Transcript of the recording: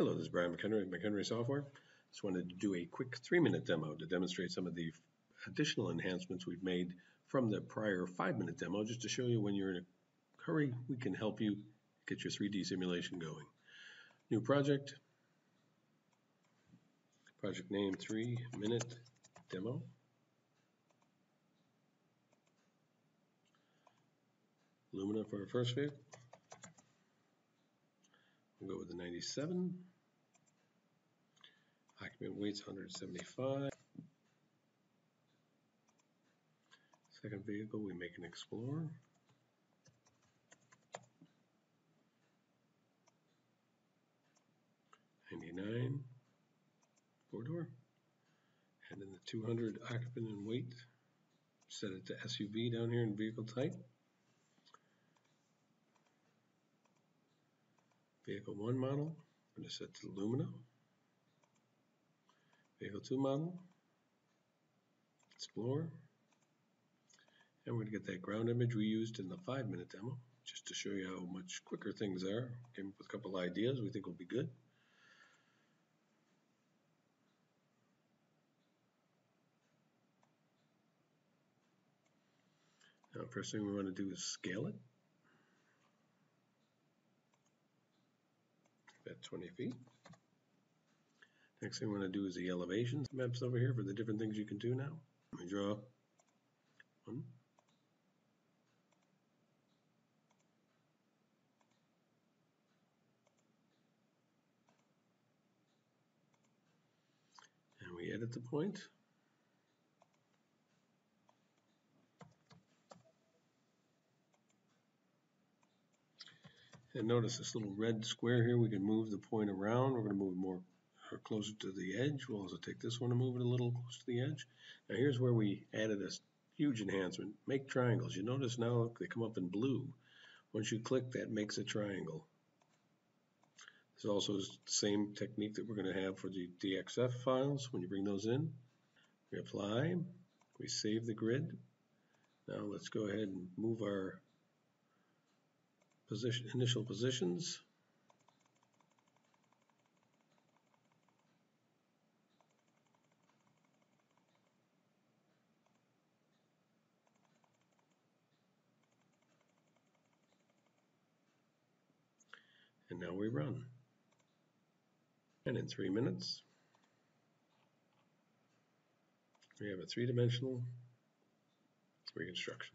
Hello, this is Brian McHenry of McHenry Software. Just wanted to do a quick three-minute demo to demonstrate some of the additional enhancements we've made from the prior five-minute demo, just to show you when you're in a hurry, we can help you get your 3D simulation going. New project. Project name, three-minute demo. Lumina for our first vehicle. We'll go with the 97. Occupant weight's 175. Second vehicle, we make an Explorer. Ninety-nine, four door. And then the 200 occupant and weight. Set it to SUV down here in vehicle type. Vehicle 1 model, I'm going to set to Lumina. Vehicle 2 model, Explorer. And we're going to get that ground image we used in the 5 minute demo, just to show you how much quicker things are. Came up with a couple ideas we think will be good. Now, first thing we want to do is scale it. At 20 feet. Next thing we want to do is the elevations maps over here for the different things you can do now. Let me draw one. And we edit the point. And notice this little red square here, we can move the point around. We're going to move it more or closer to the edge. We'll also take this one and move it a little closer to the edge. Now here's where we added a huge enhancement. Make triangles. You notice now they come up in blue. Once you click, that makes a triangle. This is also the same technique that we're going to have for the DXF files when you bring those in. We apply, we save the grid. Now let's go ahead and move our position, initial positions. And now we run. And in three minutes, we have a three-dimensional reconstruction.